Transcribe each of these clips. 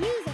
Music.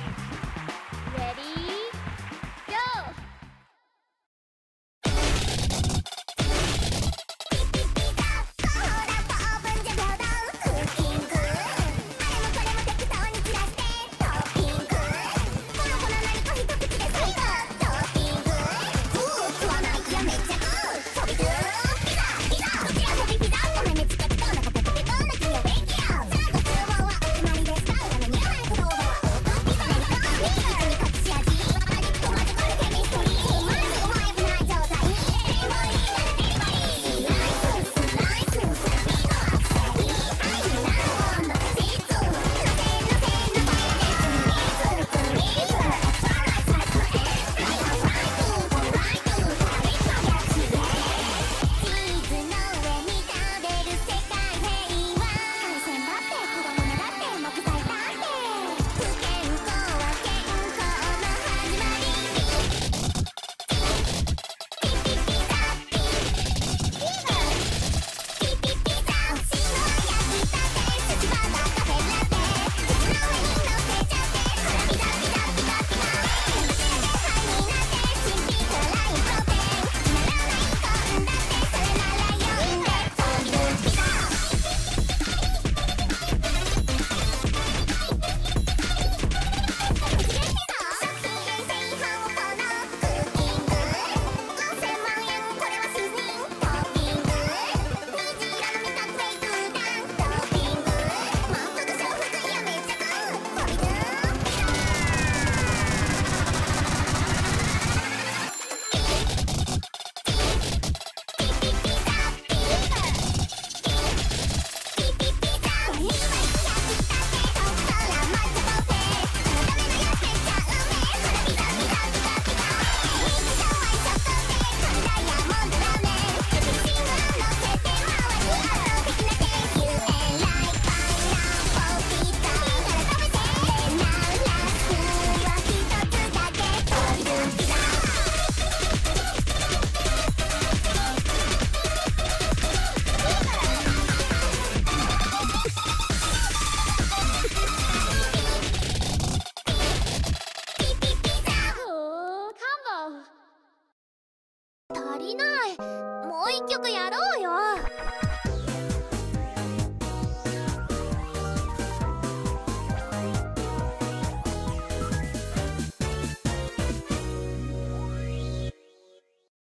りない。もう一曲やろうよ。